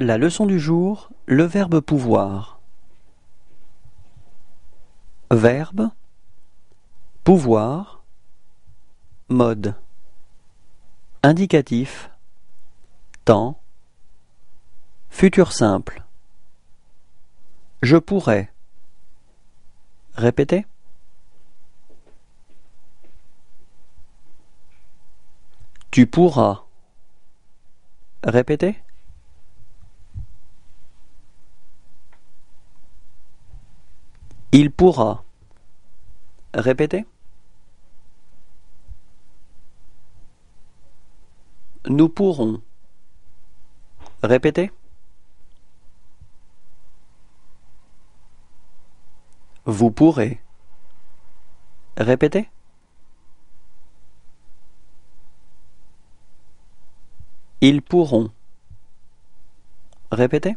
La leçon du jour, le verbe pouvoir. Verbe, pouvoir, mode. Indicatif, temps, futur simple. Je pourrais. Répétez. Tu pourras. Répétez. Il pourra. Répétez. Nous pourrons. Répétez. Vous pourrez. Répétez. Ils pourront. Répétez.